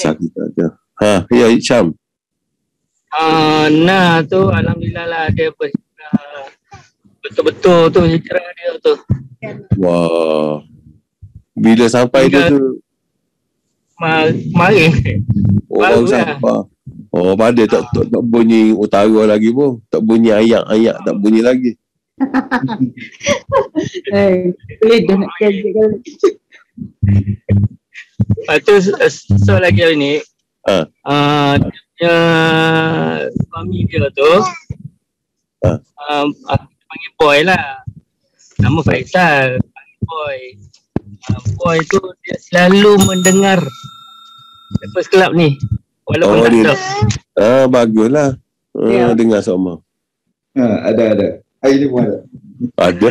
Sakit tak ada. Ha, ya Syam. Ah, nah tu alhamdulillah lah dia ber, ah, betul-betul tu hijrah dia tu. Wah. Bila sampai Tinggal- tu Ma, kemarin. Baru lah. sabar. Oh, pada tak, tak, tak bunyi utara lagi pun. Tak bunyi ayak-ayak, tak bunyi lagi. Eh, boleh dah nak kerja kalau Lepas tu s- so lagi hari ni Ha. ah, dia suami dia tu Ha. um, kita panggil boy lah. Nama Faisal. Panggil boy. Uh, boy tu dia selalu mendengar Breakfast Club ni. Walaupun Oh, tak dia- stop. Ah, baguslah. Ah, Ya. Dengar sama. Ha, ada ada. Hari ni pun ada. Ada.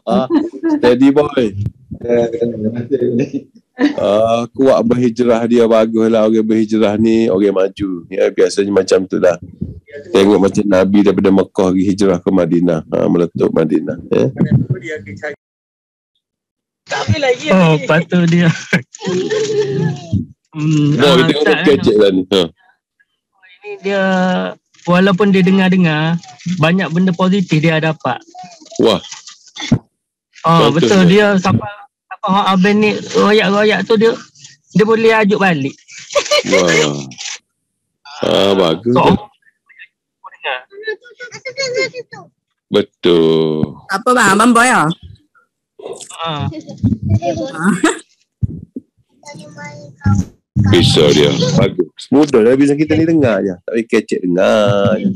Steady boy. Ah, kuat berhijrah dia baguslah orang berhijrah ni orang maju. Ya biasanya macam tu lah. Tengok macam Nabi daripada Mekah pergi hijrah ke Madinah. Ha, meletup Madinah. Eh? Oh, lepas tu dia. hmm, Oh, ah, kita tengok tak, dia kecek lah ni. Ha. Ini dia walaupun dia dengar-dengar banyak benda positif dia dapat. Wah, Oh Betul, dia sampai sampai hak abang ni royak-royak tu dia dia boleh ajuk balik. wah. Ah, bagus. So. Betul. apa bang, abang boy ah. ah, Bisa dia. Bagus. Mudah lah bisa kita ni dengar je. Tak payah kecek dengar je.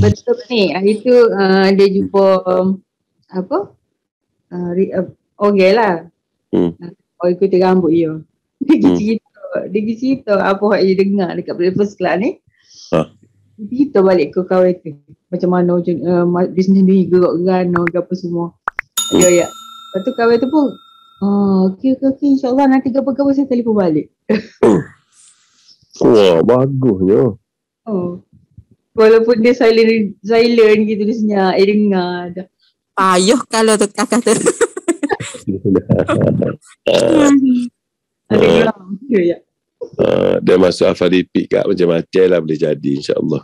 Betul ni, hari tu uh, dia jumpa um, apa? Uh, ri- uh, okay lah. Hmm. Oh ikuti rambut dia. Dia pergi Hmm. cerita, dia pergi cerita apa yang dia dengar dekat breakfast club ni. Ha. Dia cerita balik ke kawan tu. Macam mana uh, bisnes ni gerak-gerak ke apa semua. Hmm. Ya ya. Lepas tu kawan tu pun Oh, okey, okey, okey. InsyaAllah nanti apa-apa saya telefon balik. Wah, bagusnya. Oh. Walaupun dia silent, silent gitu dia senyap, dia dengar. Dah. Payah kalau tu kakak tu. Ada geram. Ya, ya. ah, dia masuk Afadipik kat macam-macam lah boleh jadi insyaAllah.